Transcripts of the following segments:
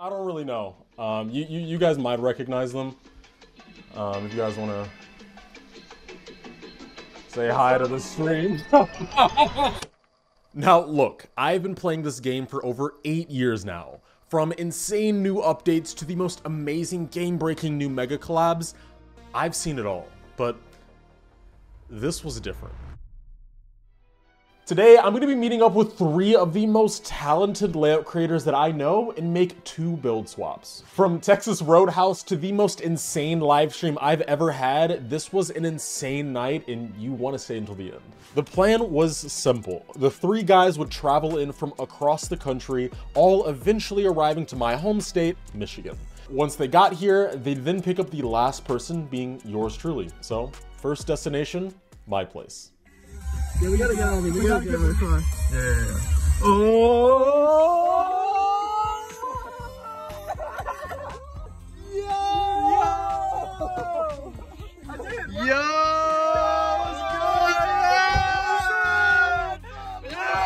I don't really know. Um, you, you, you guys might recognize them. Um, if you guys want to say hi to the stream. now, look, I've been playing this game for over eight years now. From insane new updates to the most amazing game-breaking new mega collabs, I've seen it all. But this was different. Today, I'm going to be meeting up with three of the most talented layout creators that I know and make two build swaps. From Texas Roadhouse to the most insane live stream I've ever had, this was an insane night and you want to stay until the end. The plan was simple. The three guys would travel in from across the country, all eventually arriving to my home state, Michigan. Once they got here, they'd then pick up the last person being yours truly. So, first destination, my place. Yeah, we gotta get on me. We, gotta, get over the car. Yeah, yeah, yeah. Oh! Yo! Yo! What's good? Yeah!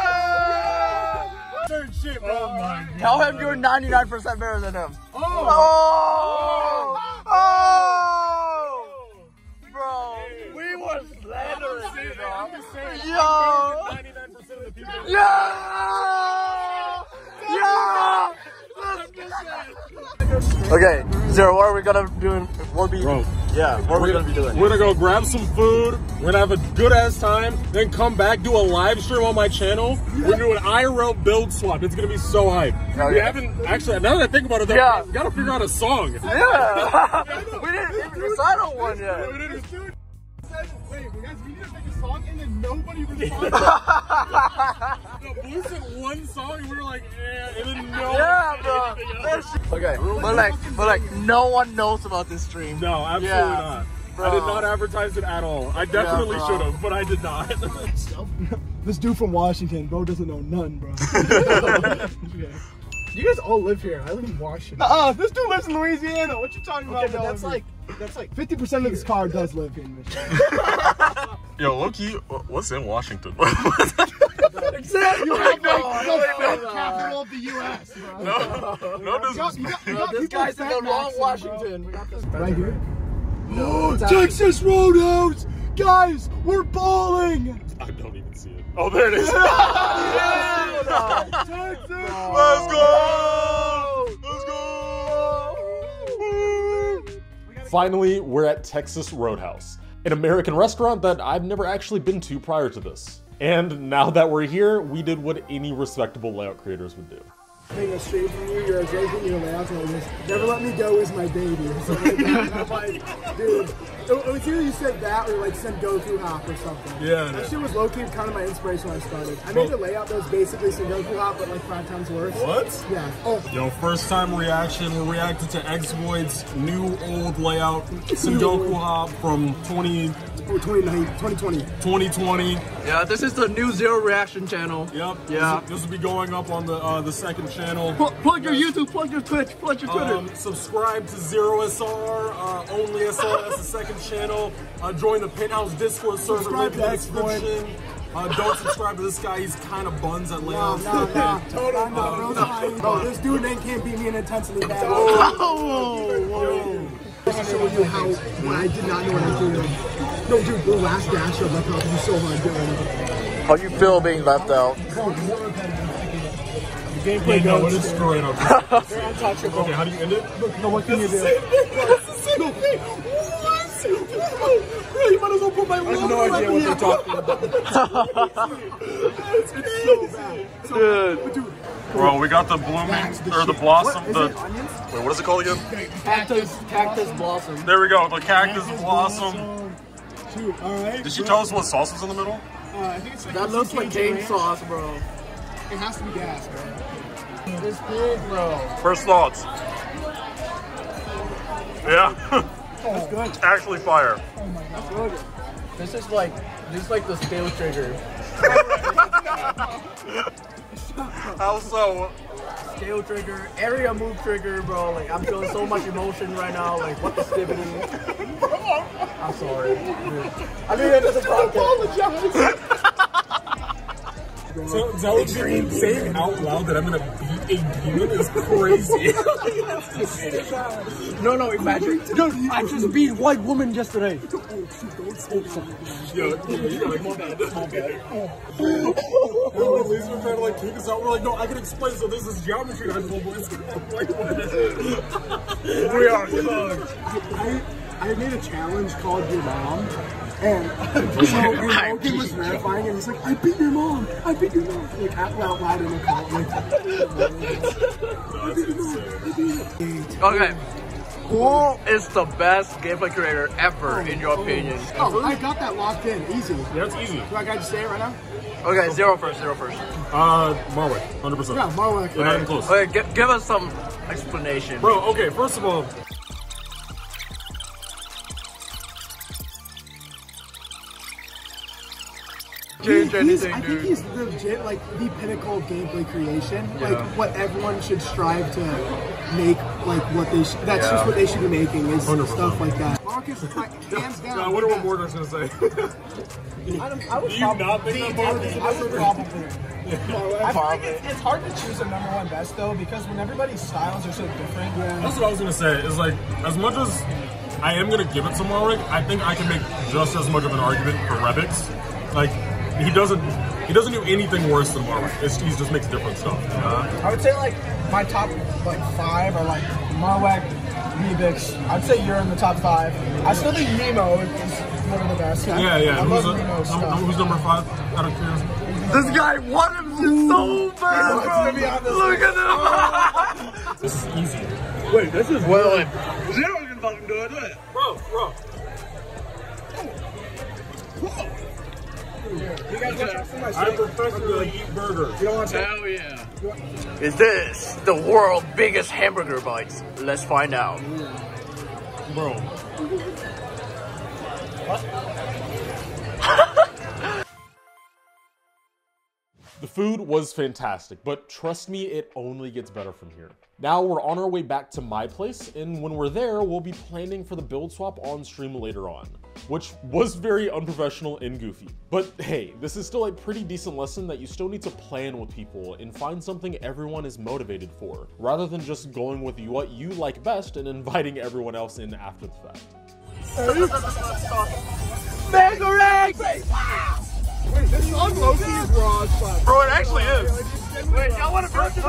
Certain shit, bro. Oh my God. Tell him you're 99% better than him. Oh! Oh! Just saying. Yo! 99% of the people. Yeah! Yeah! Okay, Zero, what are we gonna do? in- What be? Bro. Yeah, what are we gonna be doing? We're gonna go grab some food. We're gonna have a good ass time. Then come back, do a live stream on my channel. We're doing an IRL build swap. It's gonna be so hype. Hell We yeah. haven't actually. Now that I think about it, though, Yeah. we gotta figure out a song. Yeah! we didn't even decide on one yet. Nobody responded. No, Blue said one song, and we were like, yeah, and then no. Yeah, bro. Okay, but like, but like, no one knows about this stream. No, absolutely Yeah, not. bro. I did not advertise it at all. I definitely bro. should have, but I did not. this dude from Washington, bro, doesn't know none, bro. You guys all live here. I live in Washington. Uh, this dude lives in Louisiana. What you talking about? Okay, but that's like, that's like 50% of this car does live here in Michigan. Yo, Loki, what's in Washington? exactly. You have like the no, fifth no. capital of the U.S. Bro. no, no You got, you got, you Bro, got this people guy's in the wrong maxing, Washington. We got this. Right here. No, oh, Texas Roadhouse, guys, we're bowling. I don't even see it. Oh, there it is. Texas. Let's go! Let's go! Finally, we're at Texas Roadhouse, an American restaurant that I've never actually been to prior to this. And now that we're here, we did what any respectable layout creators would do. A straight from you, you're raising your layouts like this. Never let me go is my baby. So like, I'm like, dude, it, it was either you said that or like some Goku hop or something. Yeah, That yeah. shit was low-key kind of my inspiration when I started. I made a layout that was basically some Goku hop, but like five times worse. What? Yeah. Oh, Yo, first time reaction. We're reacting to X Void's new old layout, Sengoku Hop from 20, oh 2020. 2020. 2020. Yeah, this is the new Zero Reaction channel. Yep. Yeah. This, this will be going up on the uh, the second channel. Plug, plug your YouTube, plug your Twitch, plug your Twitter. Um, subscribe to Zero SR, uh, only SR. That's the second channel. Uh, join the Penthouse Discord server. Subscribe link in the description. Uh, don't subscribe to this guy. He's kind of buns at No, layouts. no, no. Totally not, bro. Fine. Bro, this dude ain't can't beat me in intensity bad. oh, Just to show you how when I did not know what I was doing. No, dude, the last dash of left off was so hard doing. How you feel being left out? Bro, more. The Yeah, gameplay no, it goes. is straight up. They're untouchable. Okay, how do you end it? No, what can you do? Bro, you might as well put my I have no idea what they're talking about. it's so bad. So, Dude. But dude, Bro, we got the blooming the or the shit. blossom. What, is the it wait, what is it called again? Cactus, cactus blossom. There we go. The cactus blossom. Shoot, alright. Did she tell us what sauce was in the middle? Uh, I think it's like That looks like Cajun cane sauce, bro. It has to be gas, bro. It's big, bro. First thoughts. Yeah, That's good. it's actually fire. Oh That's good. This is like, this is like the stale trigger. How so? Scale trigger, area move trigger, bro. Like I'm feeling so much emotion right now. Like what the stibbity? I'm sorry. I mean that doesn't Apologize. So, so I would be saying out loud that I'm gonna beat a demon is crazy. No, no, imagine. Dude, I just beat white woman yesterday. Yo, you're like, my bad, my bad. We're trying to like kick us out. We're like, no, I can explain. So this is geometry. I told boys. We are. I, I made a challenge called Your Mom. And so and Logan was verifying and he's like, I beat your mom! I beat your mom! Like out out loud in the call. Like, I beat your mom! I beat her. Okay. Who is the best gameplay creator ever, in your opinion? Oh, I got that locked in. Easy. Do Yeah, it's easy. Do I gotta just say it right now? Okay, zero first, zero first. Uh, Marwick, 100%. Yeah, Marwick. We're not even close. Okay, give us some explanation. Bro, okay, first of all, Change He- he's- anything, I think he's legit like the pinnacle of gameplay creation. Like what everyone should strive to make. Like what they. Sh- that's Yeah. just what they should be making is 100%. stuff like that. Marcus, like, hands down. I wonder what Mortar's gonna say. I, don't, I would Do you not think that Marwick I would probably. I feel like it's, it's hard to choose a number one best though because when everybody's styles are so different. That's what I was gonna say. Is like, as much as I am gonna give it to Marwick, I think I can make just as much of an argument for Rebix. Like, he doesn't, he doesn't do anything worse than Marwick. It's, he just makes different stuff. you know? I would say like my top like five are like Marwick, Rebix. I'd say you're in the top five. I still think Nemo is one of the best. Yeah, yeah. I Who's, love a, Nemo's num- stuff. who's number five out of curiosity? This guy wanted him so bad, gonna be bro. on this Look at him. This is easy. Wait, this is well. Zero's gonna fucking do it. Do it. Bro, bro. I I professionally eat burgers. You don't want to? Hell yeah. Is this the world's biggest hamburger bites? Let's find out. Bro. The food was fantastic, but trust me, it only gets better from here. Now we're on our way back to my place, and when we're there, we'll be planning for the build swap on stream later on, which was very unprofessional and goofy. But hey, this is still a pretty decent lesson that you still need to plan with people and find something everyone is motivated for, rather than just going with what you like best and inviting everyone else in after the fact. Wait, this is on Loki's raw spot. Bro, it actually is. Wait, y'all want to first? Bro,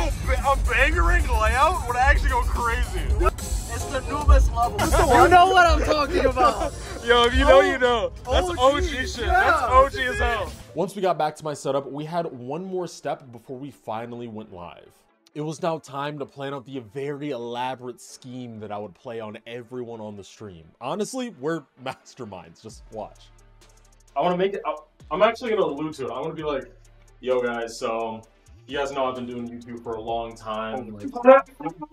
a bangering layout would actually go crazy. It's the newest level. you know what I'm talking about. Yo, if you know, you oh, know. That's OG, OG, shit. yeah, That's OG as hell. shit. Once we got back to my setup, we had one more step before we finally went live. It was now time to plan out the very elaborate scheme that I would play on everyone on the stream. Honestly, we're masterminds. Just watch. I want to make it. I'm actually going to allude to it. I want to be like, yo, guys, so you guys know I've been doing YouTube for a long time. Oh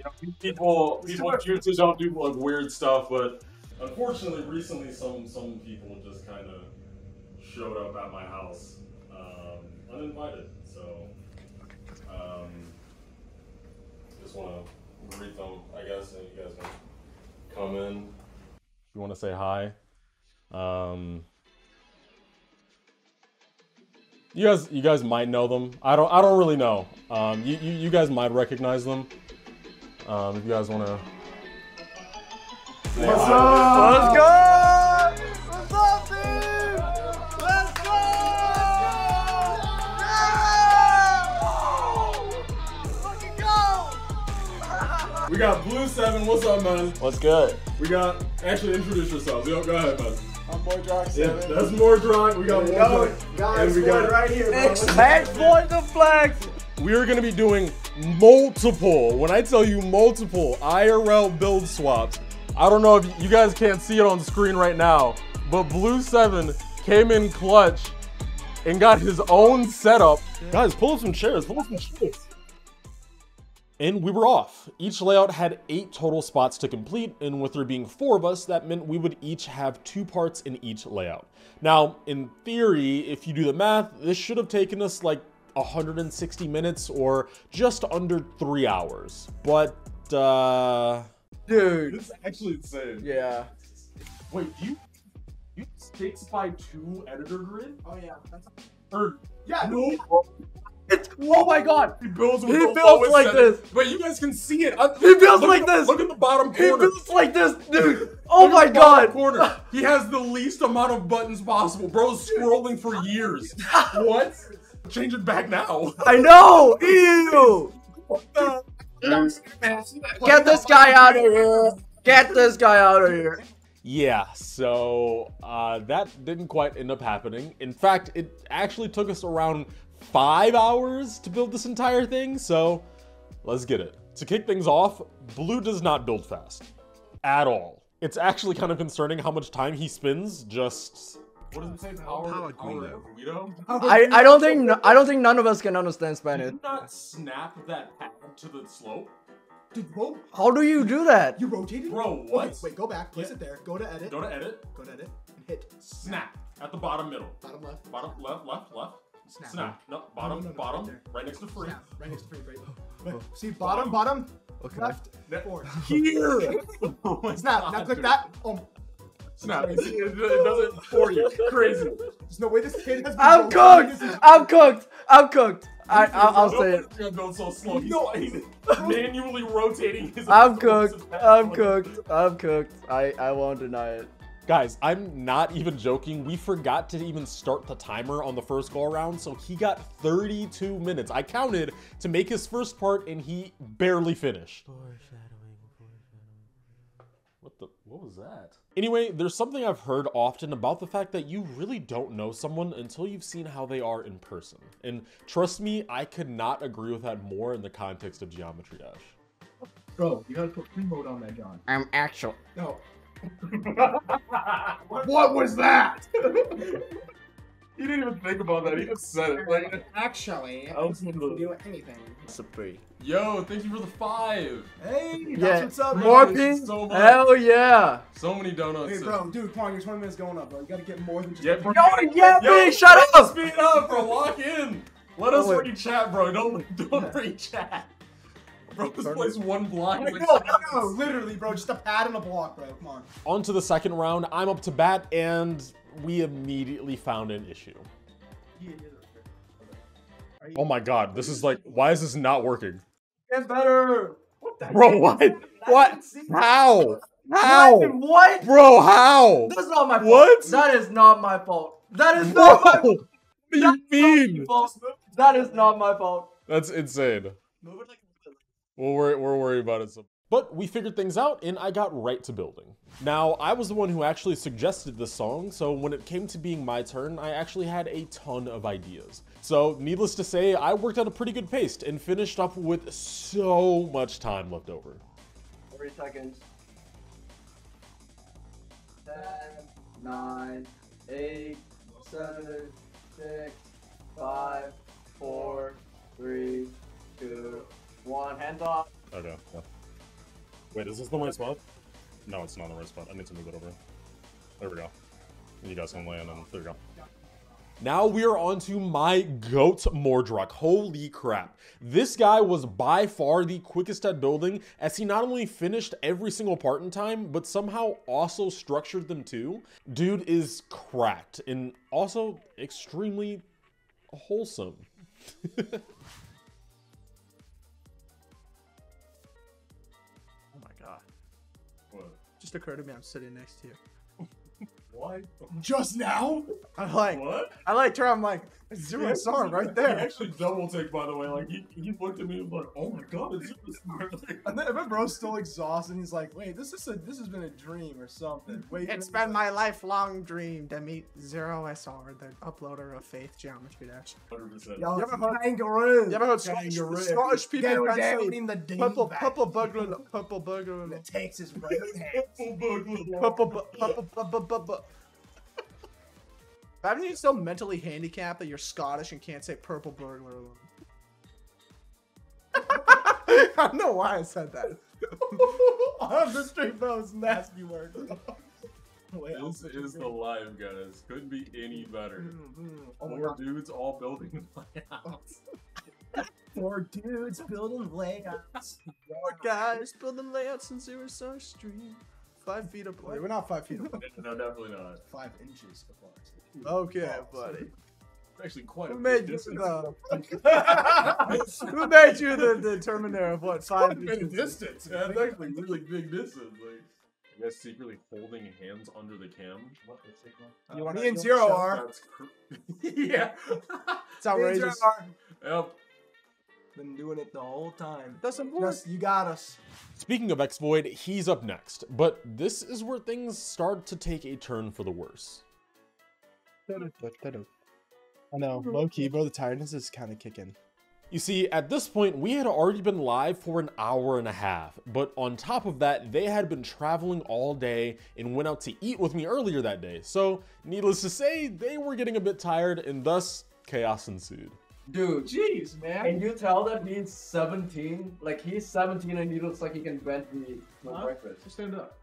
You know, people people YouTube don't do like weird stuff, but unfortunately, recently some some people just kind of showed up at my house um, uninvited. So um, just want to greet them, I guess, and you guys can come in. If you want to say hi. Um, you guys, you guys might know them. I don't. I don't really know. Um, you, you, you guys might recognize them. Um, if you guys want to. Let's go! What's up, dude? Let's go! Yeah! Fucking go! We got Blue Seven. What's up, man? What's good? We got. Actually, introduce yourselves. Yo, go ahead, man. I'm Boy Drox Yeah, that's Mordroc. We got more drunk. And we got. right here, bro. Max boy the flex! We are going to be doing multiple. When I tell you multiple IRL build swaps, I don't know if you guys can't see it on screen right now, but Blue Seven came in clutch and got his own setup. Guys, pull up some chairs. Pull up some chairs. And we were off. Each layout had eight total spots to complete, and with there being four of us, that meant we would each have two parts in each layout. Now, in theory, if you do the math, this should have taken us like 160 minutes or just under three hours. But, uh. Dude. This is actually insane. Yeah. Wait, you. You six by two editor grid? Oh yeah. That's, Or. yeah. No. It's Oh my god! He builds with He the builds lowest like setting. this. But you guys can see it. Uh, He builds like the- this. Look at the bottom corner. He builds like this, dude! Oh my at bottom god! Corner. He has the least amount of buttons possible. Bro's scrolling for years. what? Change it back now. I know! Ew! Get this guy out of here! Get this guy out of here! Yeah, so uh, that didn't quite end up happening. In fact, it actually took us around five hours to build this entire thing, so let's get it. To kick things off, Blue does not build fast. At all. It's actually kind of concerning how much time he spends just. What does it say? Power, Power Guido. Guido? I, I don't think I don't think none of us can understand Spanish. Do not snap that pad to the slope. Dude, whoa, How do you do that? you rotated? Bro, Okay, what? wait, go back. Place Yeah. it there. Go to edit. Go to edit, Go to edit and hit snap at the bottom middle. bottom left. Bottom left, left, left. Snap. Snap. No, bottom, no, no, bottom, right right next to free. Snap. Right next to free. Right. Wait, see bottom, bottom, Okay. left, That- forward. Here. oh Snap. God, Now click dude. that. Oh, Snap. You see, It, it does it for you. Crazy. there's no way this kid has. been I'm cooked! I'm cooked! I'm cooked! I, I'll, I'll say it. Nobody's gonna so slow. He's, No. he's manually rotating his. I'm cooked. I'm cooked. I'm cooked. I, I won't deny it. Guys, I'm not even joking. We forgot to even start the timer on the first go around, so he got 32 minutes. I counted to make his first part, and he barely finished. What the? What was that? Anyway, there's something I've heard often about the fact that you really don't know someone until you've seen how they are in person. And trust me, I could not agree with that more in the context of Geometry Dash. Bro, you gotta put free mode on that, John. I'm actual. No. what was that? he didn't even think about that. He just said it. Like, Actually, I was in the- do anything. Supreme. Yo, thank you for the five. Hey, that's Yeah. what's up, More Thank man. you ping? so much. Hell yeah! So many donuts. Hey, bro, dude, come on, your 20 minutes going up, bro. You gotta get more than just. Yeah, bro. Yo, yeah, Yo, me, shut up! Speed up, bro. Lock in. Let us Oh, wait. read chat, bro. Don't don't read chat. Bro, this plays one block. Like, no, no, no, literally, bro. Just a pad and a block, bro. Come on. On to the second round. I'm up to bat, and we immediately found an issue. Oh my god, this is like, why is this not working? Get better! Bro, what? What? How? How? What? Bro, how? That's not my fault. What? That is not my fault. That is Bro, not my what do you mean? That is not my fault. That's insane. We'll worry, we'll worry about it some. But we figured things out and I got right to building. Now, I was the one who actually suggested this song, so when it came to being my turn, I actually had a ton of ideas. So, needless to say, I worked at a pretty good pace and finished up with so much time left over. Three seconds. Ten, nine, eight, seven, six, five, four, three, two, one. Hands off. Okay. Wait, is this the right spot? No, it's not the right spot. I need to move it over. There we go. You guys can land, and there you go. Now we are on to my goat Mordroc. Holy crap. This guy was by far the quickest at building as he not only finished every single part in time, but somehow also structured them too. Dude is cracked and also extremely wholesome. Just occurred to me I'm sitting next to you. What? Just now? I'm like, What? I like turn. I'm like, it's Zero Star right He there. actually double take, by the way. Like he, he looked at me and was like, "Oh my god, it's Superstar." Like, And then I bet bro's still exhausted. And he's like, "Wait, this is a this has been a dream or something." Wait, It's been my lifelong dream to meet Zero SR, the uploader of Faith Geometry Dash. 100%. Yo, You ever heard- kangaroo. You ever heard Scottish, Scottish people Go can down say in the deep purple, back. purple burglar, purple burglar, The Texas Roadhouse. purple, bu- purple, bu- bu- bu- bu- Haven't you so mentally handicapped that you're Scottish and can't say purple burglar alone? I don't know why I said that. On the street, bro, it's nasty work. Wait, This is it. the live, guys. Couldn't be any better. Oh my Four dudes all building layouts. Four dudes building layouts. Four guys building layouts in Zero Star Street. Five feet apart. We're not five feet apart. no, definitely not. Five inches apart. Okay, buddy. Actually, quite a Who big made you distance. the? Who made you the determiner of what five a bit inches? distance. Yeah, it's actually really big distance. Like, You guys secretly holding hands under the cam. You want me and Zero are. yeah. It's outrageous. Me and Zero are. yep. Been doing it the whole time. Doesn't work. Yes, you got us. Speaking of X Void, he's up next, but this is where things start to take a turn for the worse. I know, low key, bro. The tiredness is kind of kicking. You see, at this point, we had already been live for an hour and a half, but on top of that, they had been traveling all day and went out to eat with me earlier that day. So, needless to say, they were getting a bit tired, and thus, chaos ensued. Dude, Jeez, man. can you tell that he's 17? Like he's 17 and he looks like he can bench me for Huh? breakfast. Just stand up.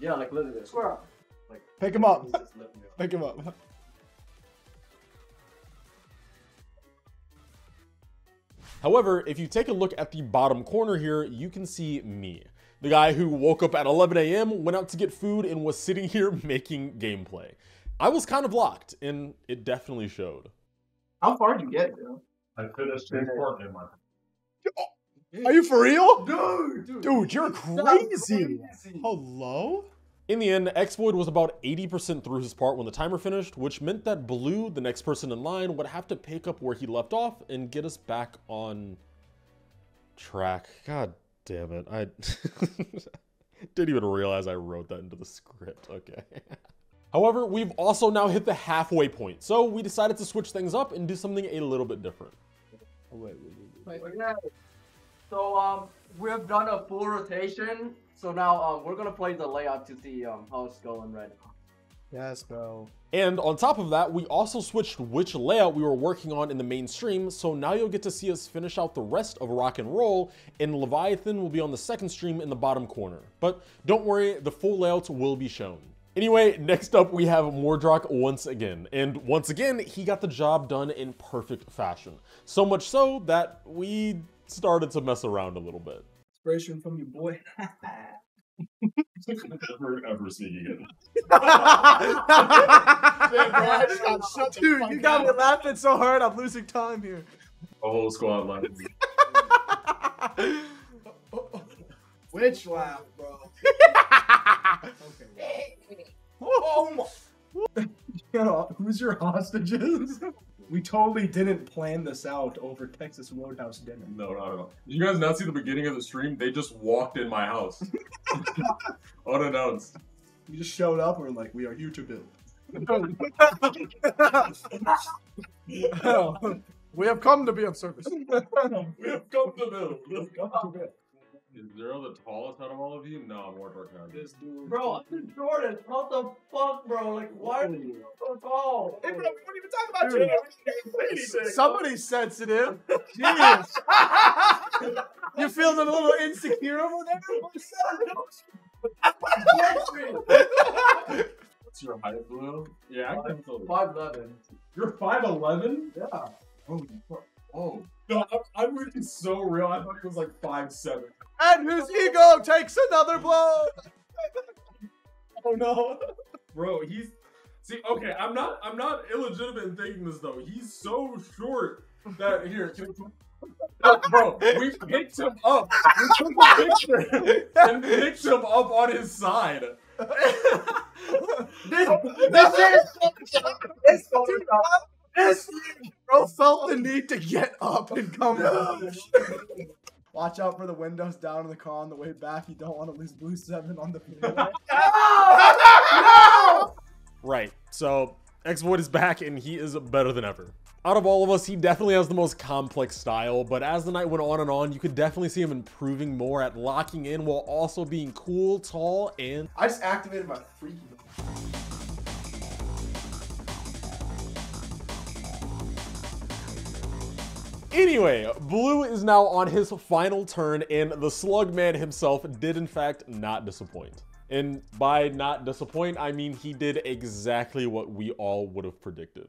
Yeah, like literally. Swear. Like Pick him up. he's just lifting up. Pick him up. However, if you take a look at the bottom corner here, you can see me. The guy who woke up at 11 a.m., went out to get food, and was sitting here making gameplay. I was kind of locked, and it definitely showed. How far did you get, bro? I finished his part in my. Are you for real? Dude, dude. Dude, you're crazy. Hello? In the end, Xvoid was about 80% through his part when the timer finished, which meant that Blue, the next person in line, would have to pick up where he left off and get us back on track. God damn it. I didn't even realize I wrote that into the script. Okay. However, we've also now hit the halfway point, so we decided to switch things up and do something a little bit different. Wait, wait, wait. Yeah. So um, we've done a full rotation. So now um, we're gonna play the layout to see um how it's going right now. Yes, bro. And on top of that, we also switched which layout we were working on in the main stream, so now you'll get to see us finish out the rest of Rock and Roll, and Leviathan will be on the second stream in the bottom corner. But don't worry, the full layouts will be shown. Anyway, next up we have Mordroc once again, and once again, he got the job done in perfect fashion. So much so that we started to mess around a little bit. Inspiration from you, boy. Never ever sneaking in. Dude, you got me laughing so hard. I'm losing time here. A whole squad line. Which laugh, bro? Oh my. You who's your hostages? we totally didn't plan this out over Texas Roadhouse dinner. No, not at all. Did you guys not see the beginning of the stream? They just walked in my house. Unannounced. We just showed up and we're like, we are here to build. we have come to be of service. We have come to build. We have come to build. Is Zero the tallest out of all of you? No, Mordor can This dude. Bro, I'm the shortest. What the fuck, bro? Like, why are you so tall? Hey, bro, we won't even talk about Dude. you. Somebody's sensitive. Jeez. you feeling a little insecure over there? What's your height, Blue? Yeah, I can tell. Five eleven. You're 5'11? Yeah. Oh, oh. No, I'm, I'm really so real. I thought he was like five seven. and whose ego takes another blow. oh no. Bro, he's see. Okay, I'm not. I'm not illegitimate in thinking this though. He's so short that here. Can I, bro, we picked him up. We took a picture and picked him up on his side. This, this is this, this bro felt the need to get up and come down. Watch out for the windows down in the car on the way back. You don't want to lose Blue 7 on the freeway. Right. So X Void is back and he is better than ever. Out of all of us, he definitely has the most complex style, but as the night went on and on, you could definitely see him improving more at locking in while also being cool, tall, and I just activated my freaky. Anyway, Blue is now on his final turn, and the Slugman himself did in fact not disappoint. And by not disappoint, I mean he did exactly what we all would have predicted.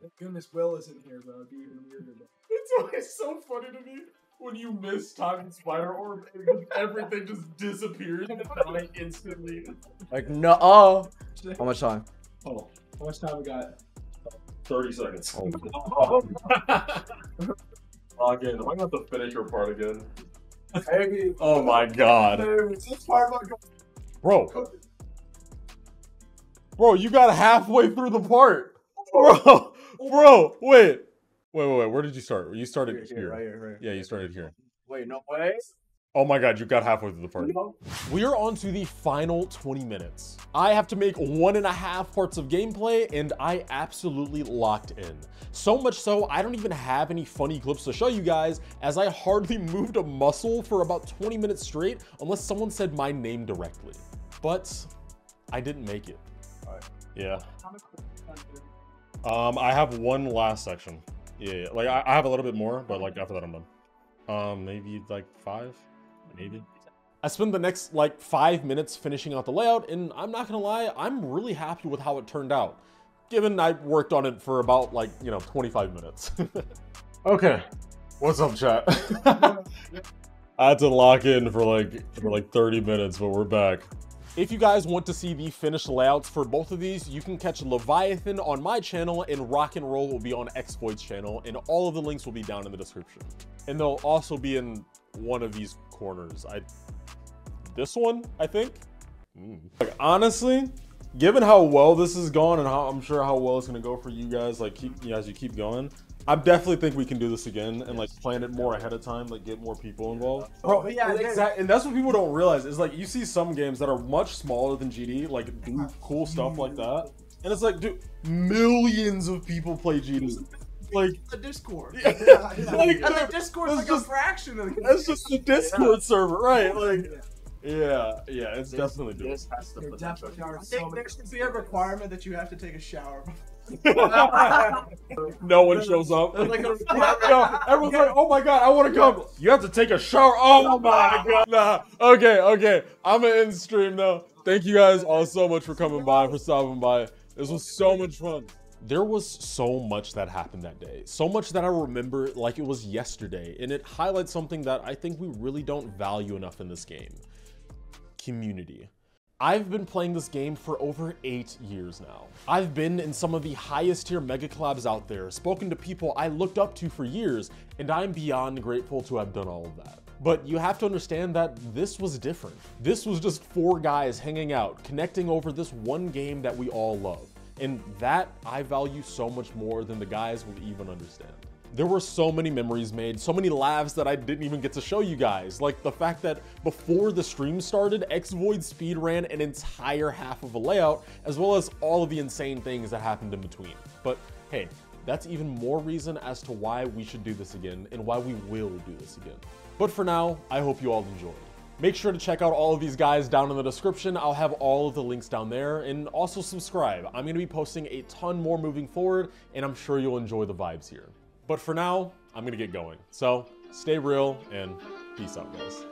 Thank goodness Will isn't here, bro. It'd be even weirder. It's always so funny to me when you miss time and spider orb and everything just disappears and die instantly. Like, no. Oh. How much time? Oh, How much time we got? 30 seconds. Oh, Log in. Am I gonna have to finish your part again? Maybe. Oh my god. This part about Bro. Bro, you got halfway through the part. Bro, bro, wait. Wait, wait, wait. Where did you start? You started here. right here, right Yeah, you started here. Wait, no way. Oh my god, you got halfway through the part. We are on to the final 20 minutes. I have to make one and a half parts of gameplay, and I absolutely locked in. So much so, I don't even have any funny clips to show you guys, as I hardly moved a muscle for about 20 minutes straight, unless someone said my name directly. But I didn't make it. Yeah. Um, I have one last section. Yeah, yeah. like I, I have a little bit more, but like after that I'm done. Um, maybe like five, maybe. I spent the next like five minutes finishing out the layout, and I'm not gonna lie, I'm really happy with how it turned out. Given I worked on it for about like you know 25 minutes. okay, what's up, chat? I had to lock in for like for like 30 minutes, but we're back. If you guys want to see the finished layouts for both of these, you can catch Leviathan on my channel and Rock and Roll will be on X Void's channel, and all of the links will be down in the description. And they'll also be in one of these corners. I, this one, I think. Mm. Like honestly, given how well this has gone and how I'm sure how well it's gonna go for you guys, like keep you know, as you keep going, I definitely think we can do this again and like plan it more ahead of time, like get more people involved. Bro, yeah, and, exact- and that's what people don't realize is like you see some games that are much smaller than GD, like do cool stuff like that, and it's like, dude, millions of people play GD. Like The Discord. Yeah. Yeah, yeah. Like, and the Discord is like just- a fraction of the that's just the Discord server, right? Like, yeah, yeah, it's definitely doable. This has the There definitely are I so think there should be a requirement that you have to take a shower. no one shows up. Like a Yo, everyone's like, "Oh my god, I want to come." You have to take a shower. Oh, oh my god. Nah. Okay, okay. I'm gonna end stream though. Thank you guys all so much for coming by, for stopping by. This was so much fun. There was so much that happened that day. So much that I remember like it was yesterday, and it highlights something that I think we really don't value enough in this game. Community. I've been playing this game for over eight years now. I've been in some of the highest tier mega collabs out there, spoken to people I looked up to for years, and I'm beyond grateful to have done all of that. But you have to understand that this was different. This was just four guys hanging out, connecting over this one game that we all love. And that I value so much more than the guys will even understand. There were so many memories made, so many laughs that I didn't even get to show you guys. Like the fact that before the stream started, Xvoid speed ran an entire half of a layout, as well as all of the insane things that happened in between. But hey, that's even more reason as to why we should do this again and why we will do this again. But for now, I hope you all enjoyed. Make sure to check out all of these guys down in the description. I'll have all of the links down there and also subscribe. I'm gonna be posting a ton more moving forward and I'm sure you'll enjoy the vibes here. But for now, I'm gonna get going. So stay real and peace out, guys.